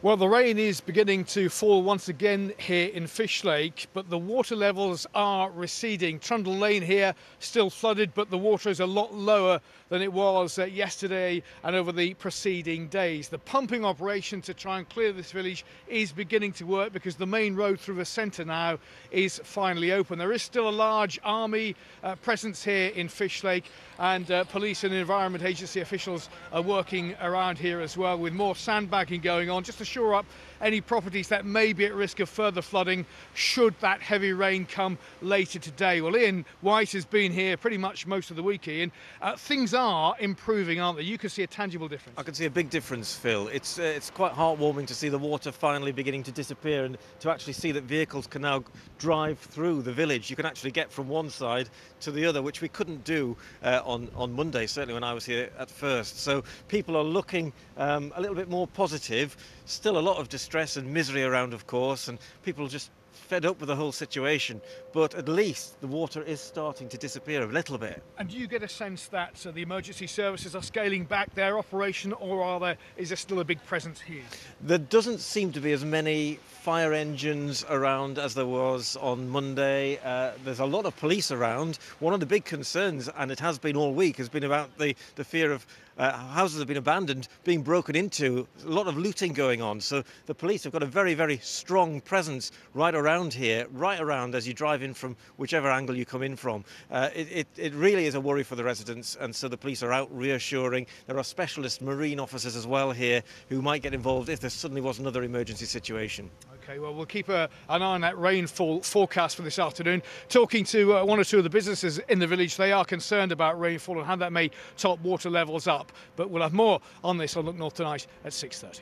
Well, the rain is beginning to fall once again here in Fishlake, but the water levels are receding. Trundle Lane here still flooded, but the water is a lot lower than it was uh, yesterday and over the preceding days. The pumping operation to try and clear this village is beginning to work because the main road through the centre now is finally open. There is still a large army uh, presence here in Fishlake, and uh, police and Environment Agency officials are working around here as well with more sandbagging going on just to shore up any properties that may be at risk of further flooding should that heavy rain come later today. Well, Ian White has been here pretty much most of the week, Ian. Uh, things are improving, aren't they? You can see a tangible difference. I can see a big difference, Phil. It's, uh, it's quite heartwarming to see the water finally beginning to disappear and to actually see that vehicles can now drive through the village. You can actually get from one side to the other, which we couldn't do uh, on, on Monday, certainly when I was here at first. So people are looking um, a little bit more positive. Still a lot of distress and misery around, of course, and people just fed up with the whole situation, but at least the water is starting to disappear a little bit. And do you get a sense that uh, the emergency services are scaling back their operation, or are there is there still a big presence here? There doesn't seem to be as many fire engines around as there was on Monday. Uh, there's a lot of police around. One of the big concerns, and it has been all week, has been about the, the fear of uh, houses have been abandoned, being broken into, a lot of looting going on. So the police have got a very, very strong presence right around here, right around as you drive in from whichever angle you come in from. Uh, it, it, it really is a worry for the residents, and so the police are out reassuring. There are specialist marine officers as well here who might get involved if there suddenly was another emergency situation. Okay, well, we'll keep a, an eye on that rainfall forecast for this afternoon. Talking to uh, one or two of the businesses in the village, they are concerned about rainfall and how that may top water levels up. But we'll have more on this on Look North tonight at 6.30.